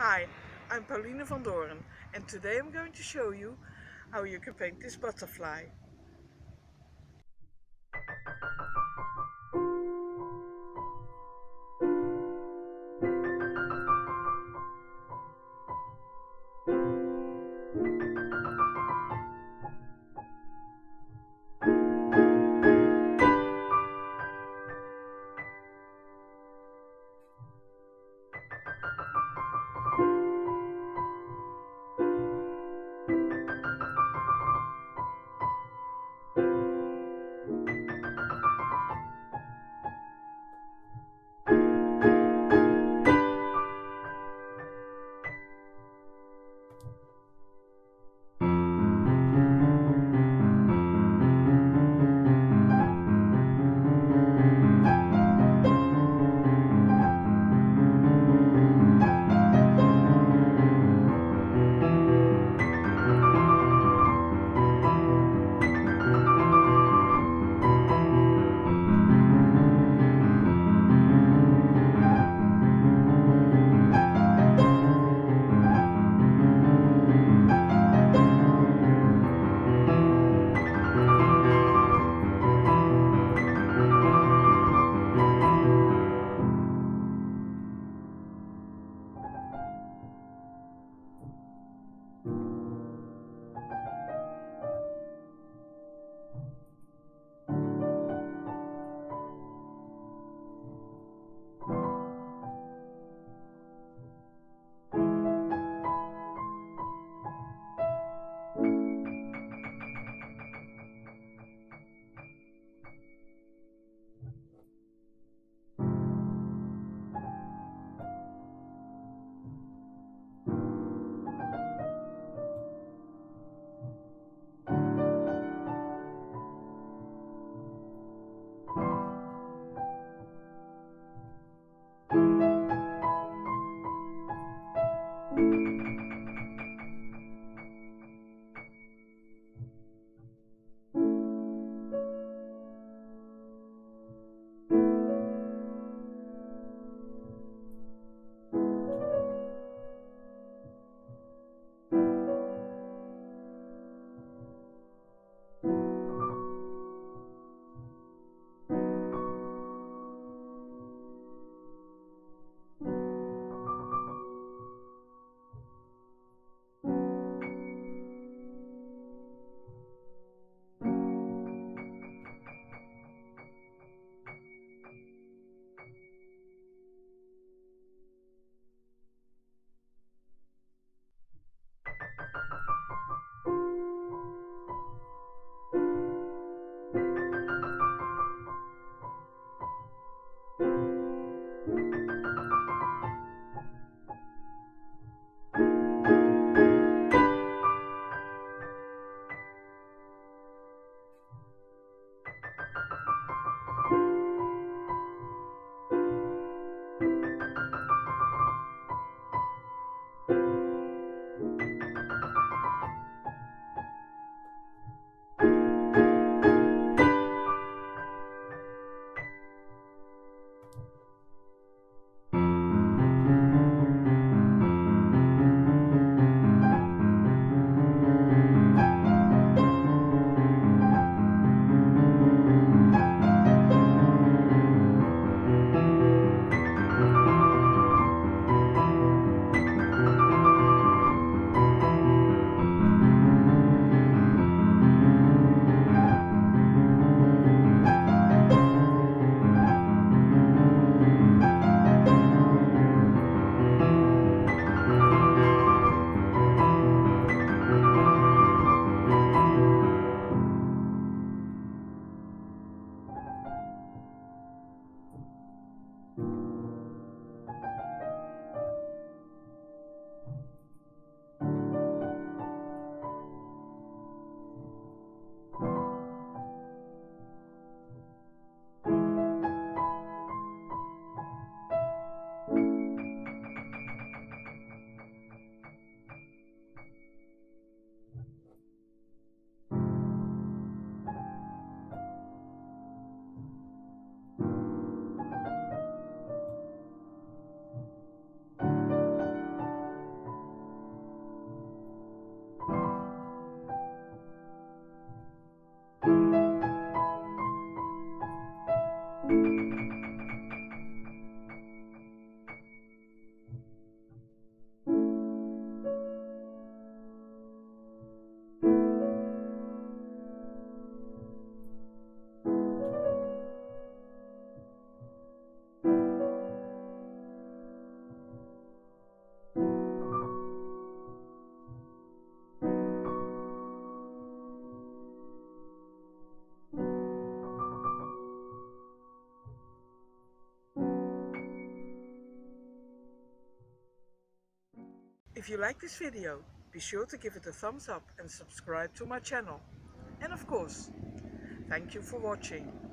Hi, I'm Pauline van Doorn and today I'm going to show you how you can paint this butterfly. If you like this video, be sure to give it a thumbs up and subscribe to my channel. And of course, thank you for watching.